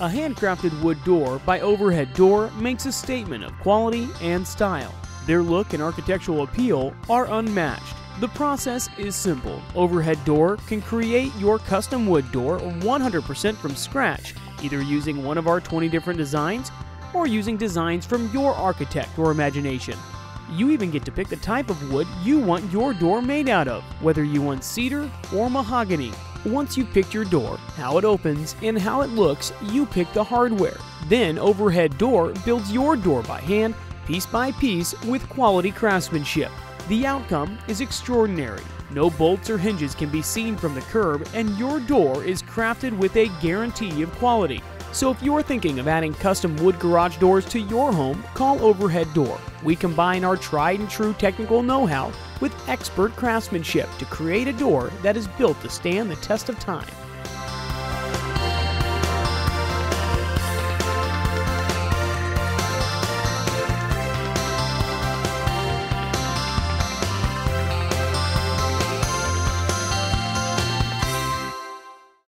A handcrafted wood door by Overhead Door makes a statement of quality and style. Their look and architectural appeal are unmatched. The process is simple. Overhead Door can create your custom wood door 100% from scratch, either using one of our 20 different designs or using designs from your architect or imagination. You even get to pick the type of wood you want your door made out of, whether you want cedar or mahogany. Once you've picked your door, how it opens, and how it looks, you pick the hardware. Then Overhead Door builds your door by hand, piece by piece, with quality craftsmanship. The outcome is extraordinary. No bolts or hinges can be seen from the curb, and your door is crafted with a guarantee of quality. So if you're thinking of adding custom wood garage doors to your home, call Overhead Door. We combine our tried and true technical know-how with expert craftsmanship to create a door that is built to stand the test of time.